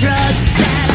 drugs that